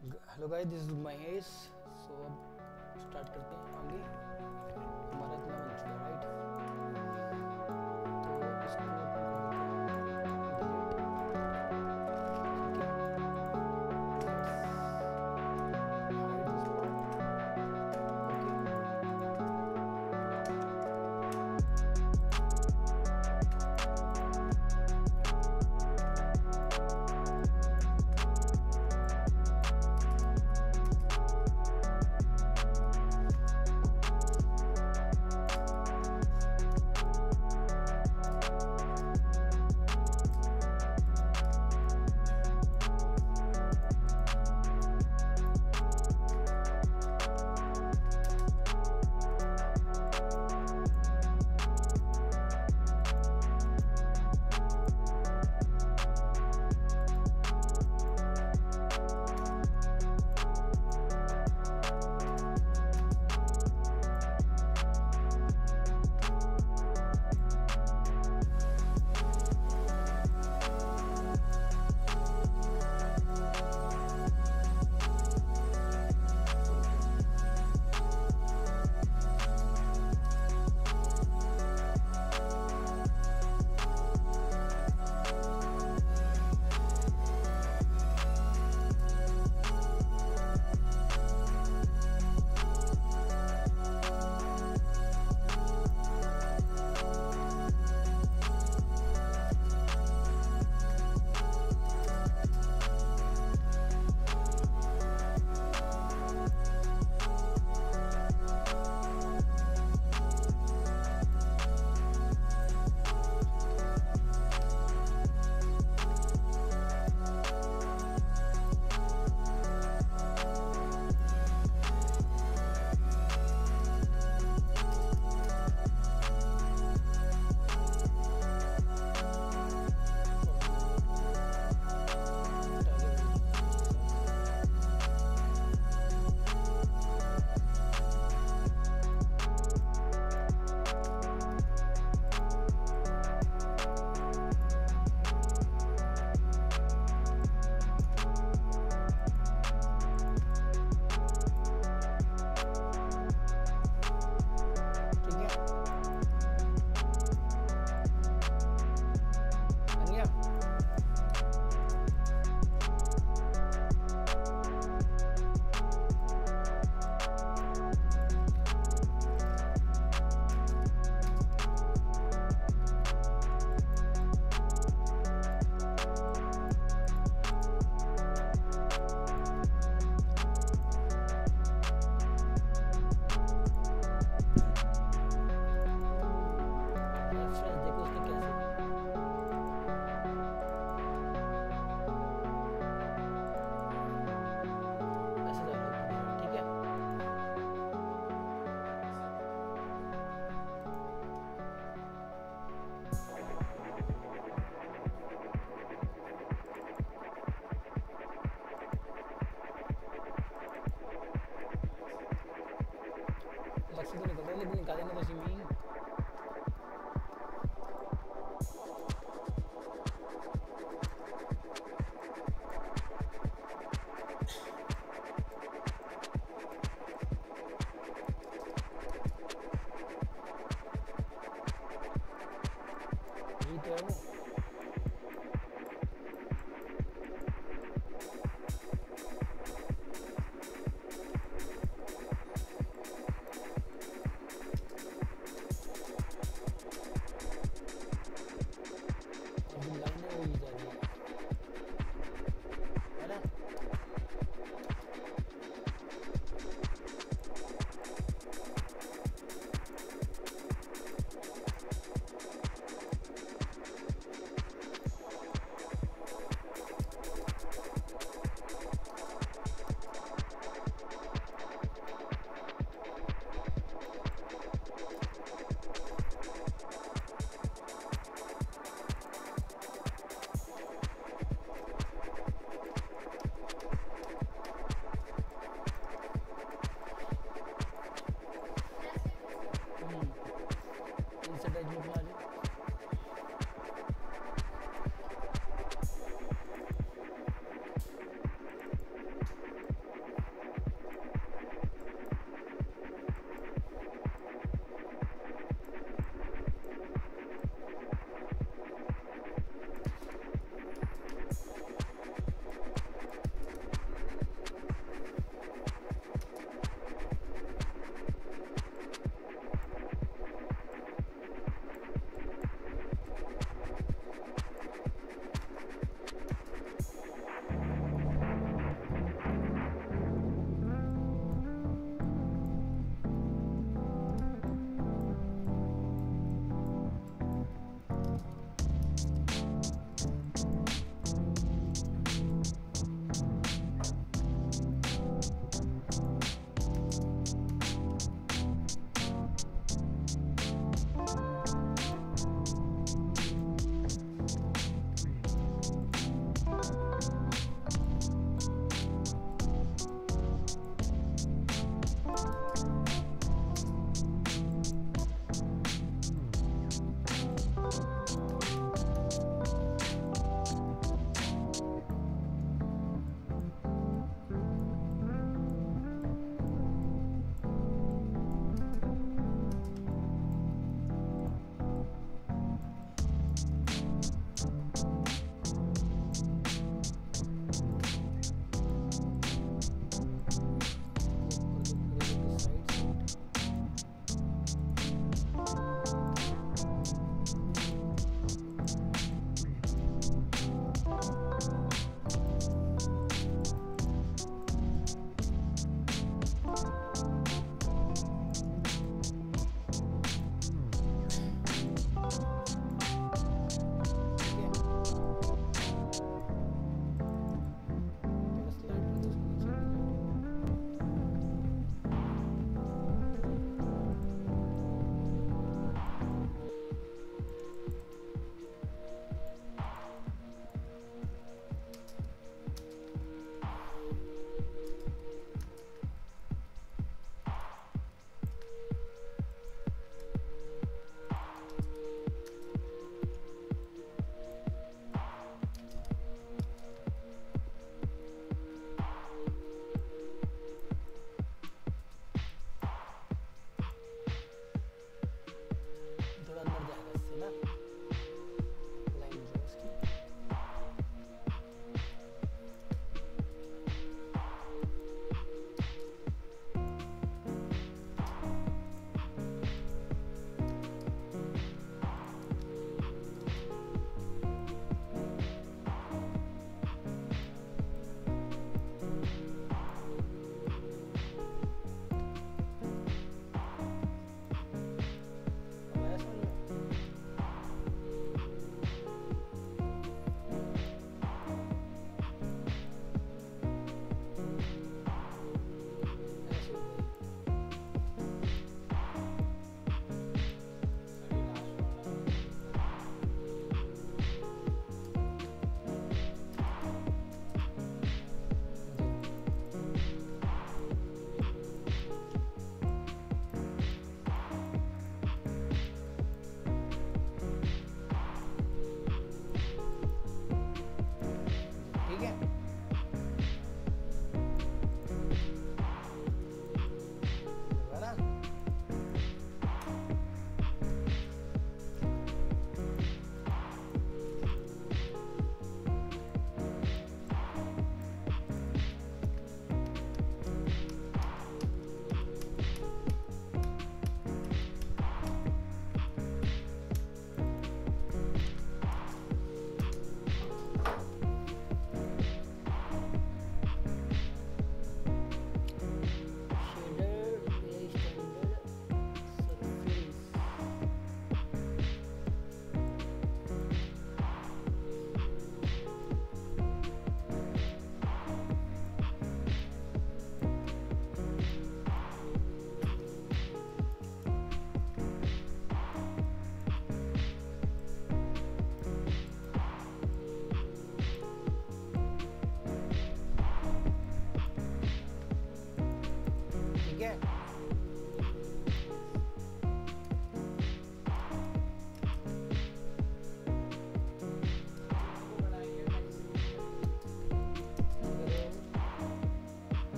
Hello guys this is Mahesh so अब start करते हैं आगे. organizing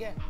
again.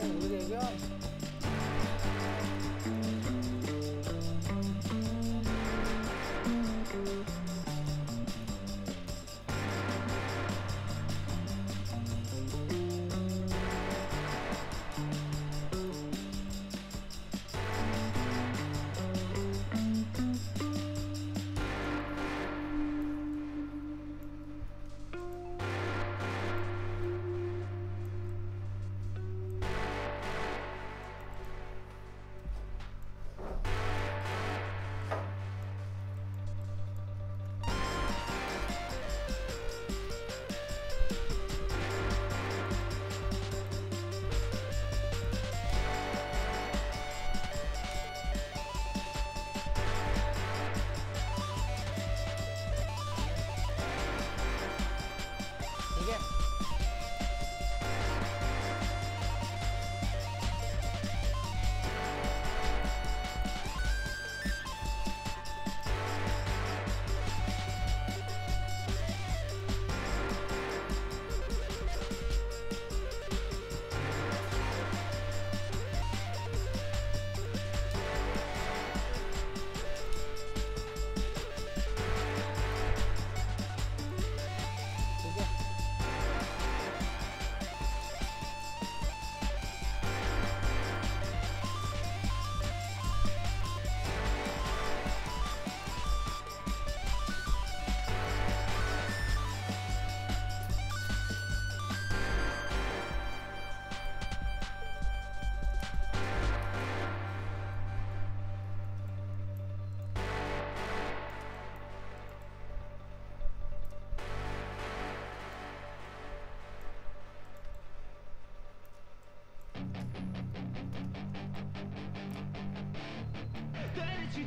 Here we go.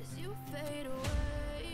As you fade away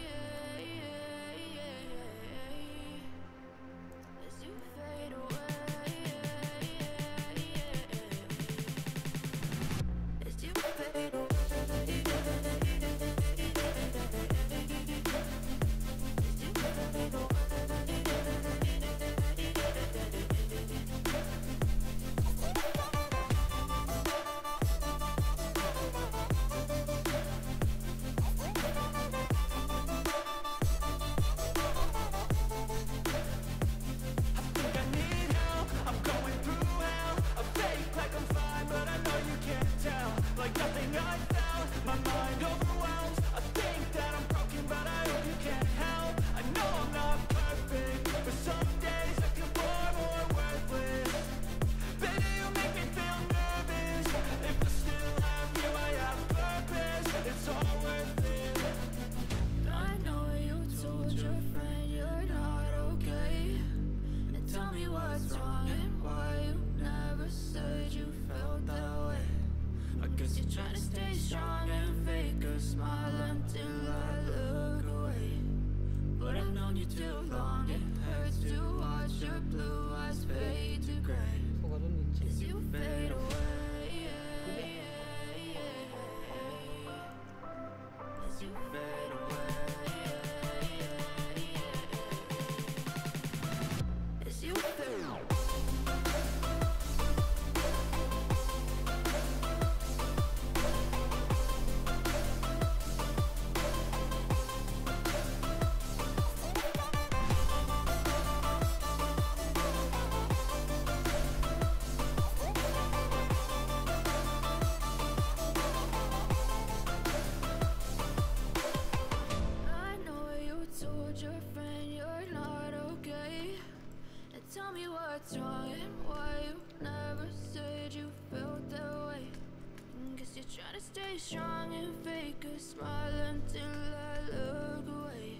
strong and fake a smile until I look away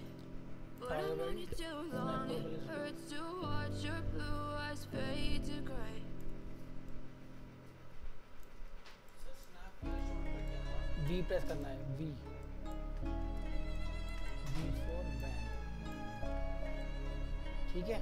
But I've known you too long, it hurts to watch your blue eyes fade to gray we press करना है we we for van ठीक है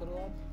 кром.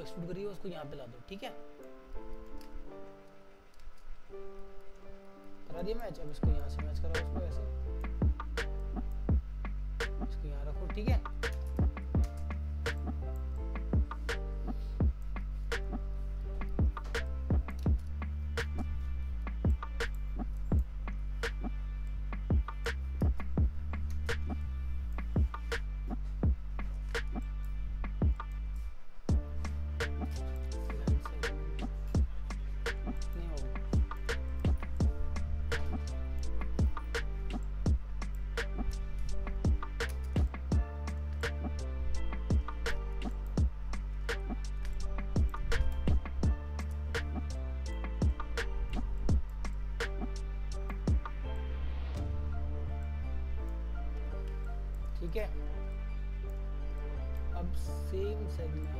Export करी है उसको यहाँ पे ला दो, ठीक है? करा दिया मैच? अब इसको यहाँ से मैच कराओ उसको ऐसे। इसको यहाँ रखो, ठीक है? ठीक है। अब same segment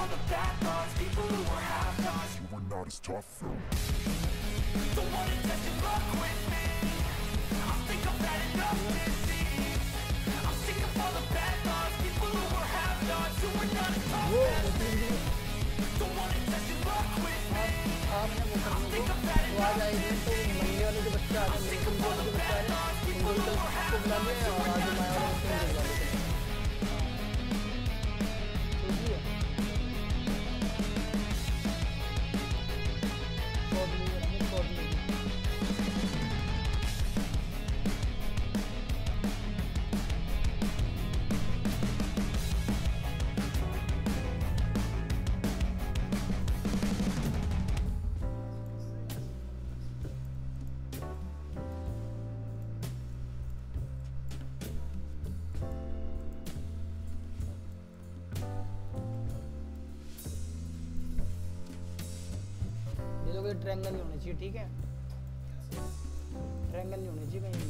all the bad thoughts People who half-nots You were not as tough though. Don't wanna test your luck with me. I think I've had enough disease. I'm sick of all the bad thoughts People who were half-nots You were not as tough Whoa. as me. Don't wanna test your luck with me. I think I've had enough disease. I'm sick of all the bad thoughts People who were half-nots You were not as tough as me. Triangle नहीं होना चाहिए ठीक है? Triangle नहीं होना चाहिए कहीं